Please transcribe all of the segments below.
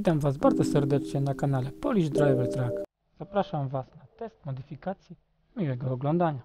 Witam Was bardzo serdecznie na kanale Polish Driver Track. Zapraszam Was na test modyfikacji. Miłego oglądania.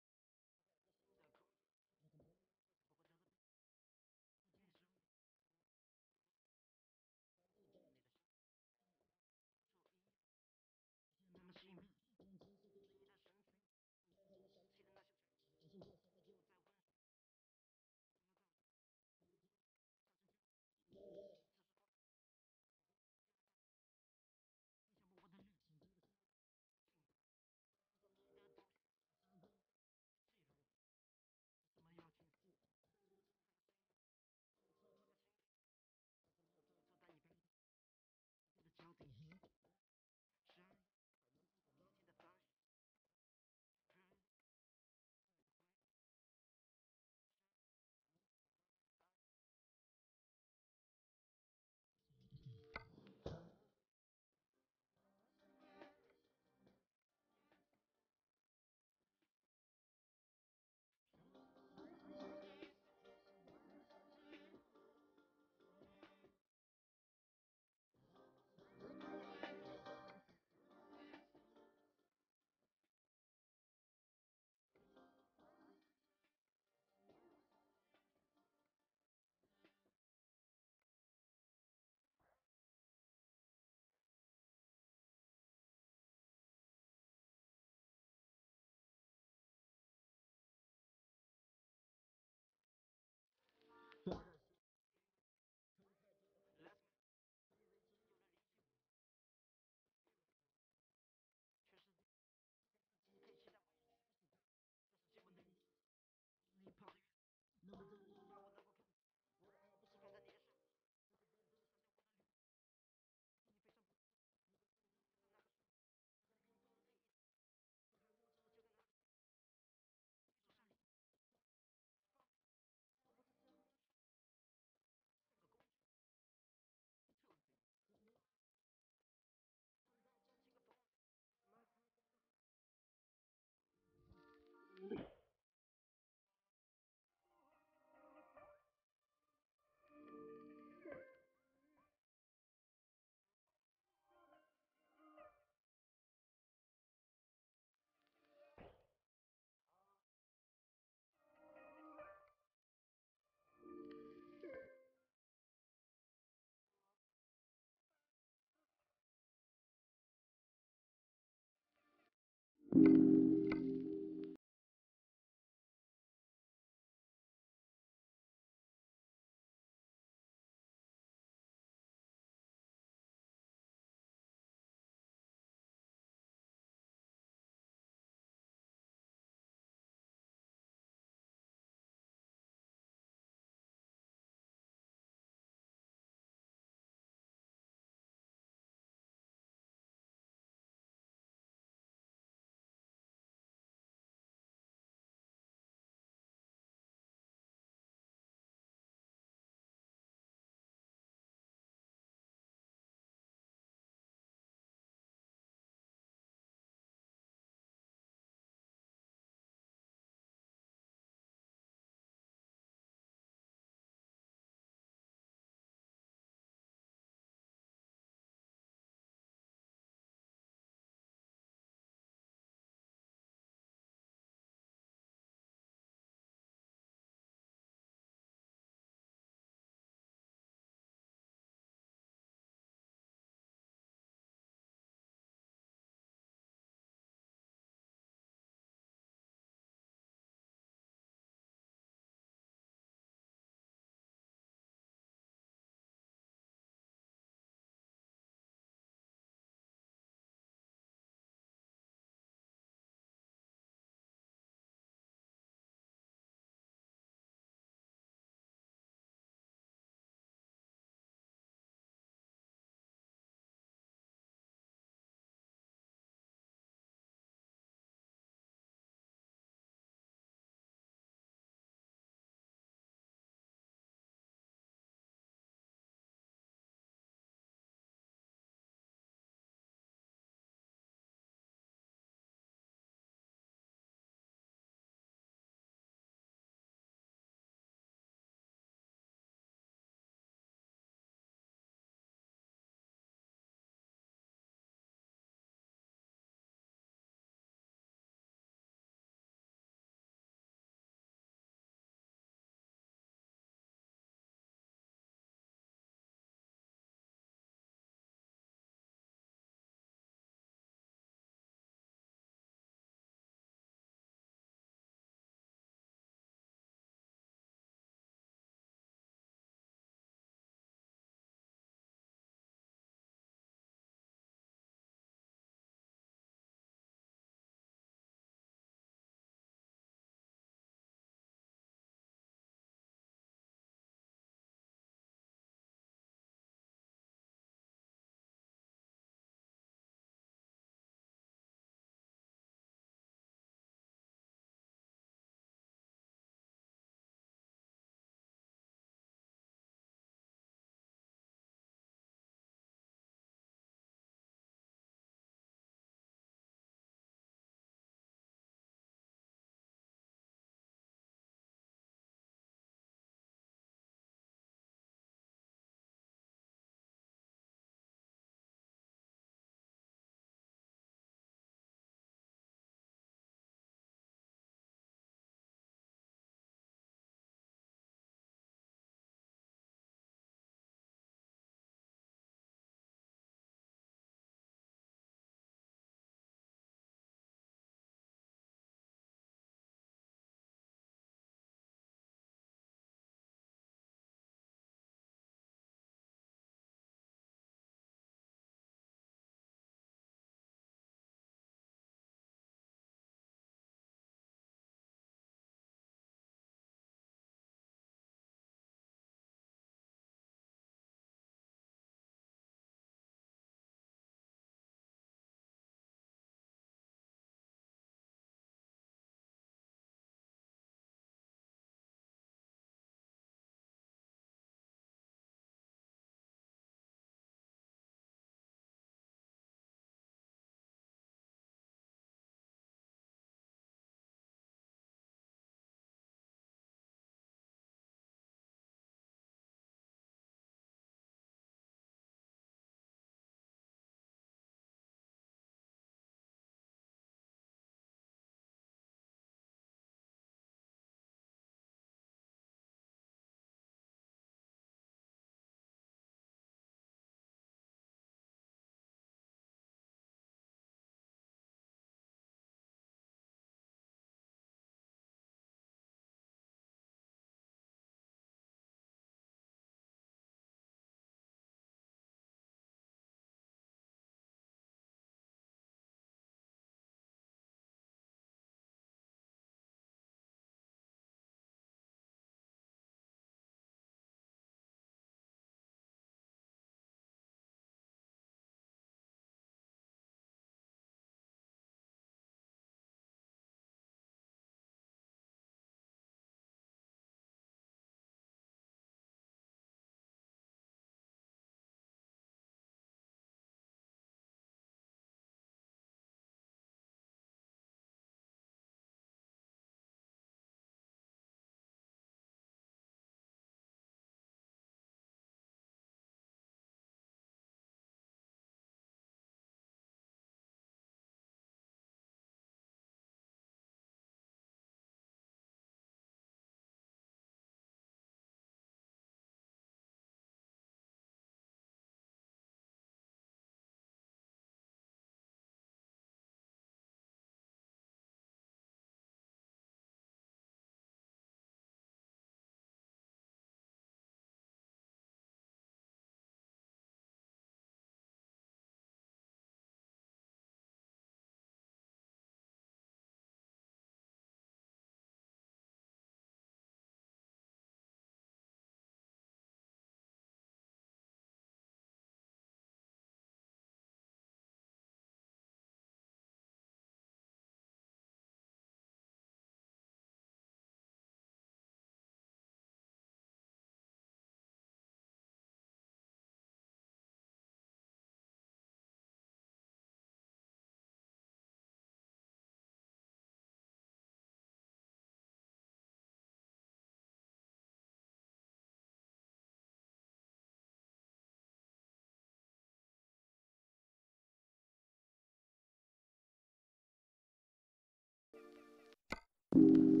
you